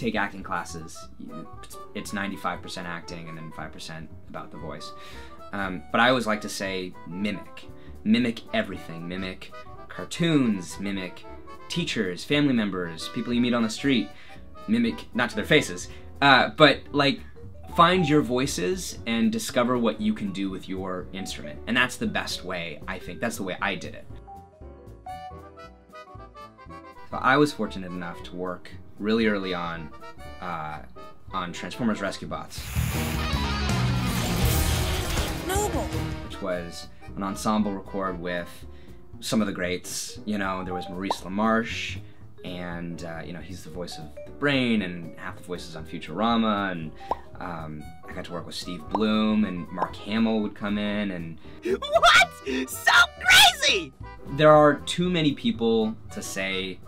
take acting classes, it's 95% acting and then 5% about the voice. Um, but I always like to say mimic. Mimic everything. Mimic cartoons, mimic teachers, family members, people you meet on the street. Mimic, not to their faces, uh, but like find your voices and discover what you can do with your instrument. And that's the best way, I think. That's the way I did it. So I was fortunate enough to work really early on uh, on Transformers Rescue Bots. Noble! Which was an ensemble record with some of the greats. You know, there was Maurice LaMarche, and uh, you know he's the voice of the Brain, and half the voices on Futurama, and um, I got to work with Steve Blum, and Mark Hamill would come in, and what? So crazy! There are too many people to say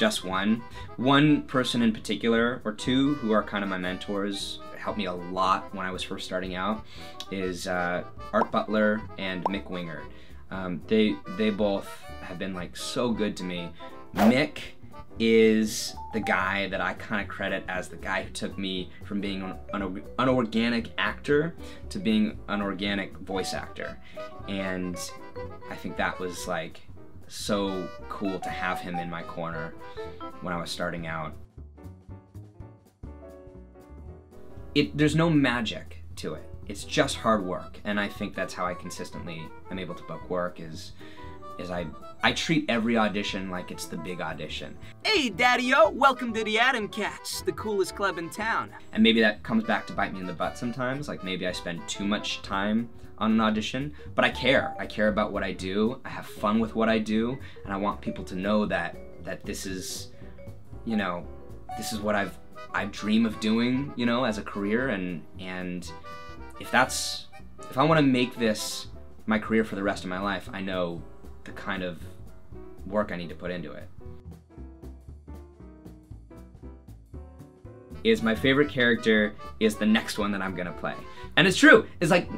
just one. One person in particular, or two, who are kind of my mentors, helped me a lot when I was first starting out, is uh, Art Butler and Mick Wingert. Um, they they both have been like so good to me. Mick is the guy that I kind of credit as the guy who took me from being an, an, an organic actor to being an organic voice actor, and I think that was like so cool to have him in my corner when I was starting out. It there's no magic to it it's just hard work and i think that's how i consistently am able to book work is is i i treat every audition like it's the big audition. Hey daddy-o welcome to the atom cats the coolest club in town. And maybe that comes back to bite me in the butt sometimes like maybe i spend too much time on an audition but i care. I care about what i do. I have fun with what i do and i want people to know that that this is you know this is what i've i dream of doing you know as a career and and if that's if I want to make this my career for the rest of my life, I know the kind of work I need to put into it. Is my favorite character is the next one that I'm gonna play. And it's true. It's like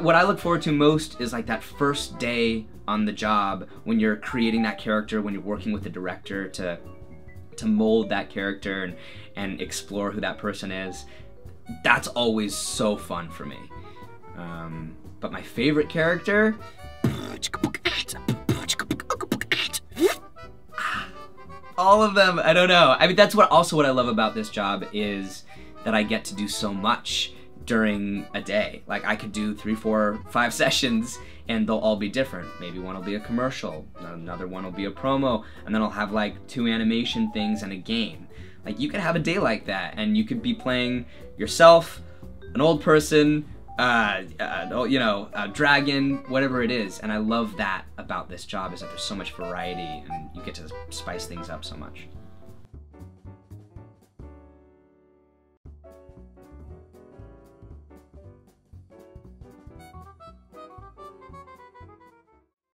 what I look forward to most is like that first day on the job when you're creating that character, when you're working with the director to to mold that character and, and explore who that person is that's always so fun for me. Um, but my favorite character. All of them. I don't know. I mean, that's what also what I love about this job is that I get to do so much during a day. Like I could do three, four, five sessions and they'll all be different. Maybe one will be a commercial, another one will be a promo, and then I'll have like two animation things and a game. Like you could have a day like that, and you could be playing yourself, an old person, uh, uh, you know, a dragon, whatever it is. And I love that about this job is that there's so much variety, and you get to spice things up so much.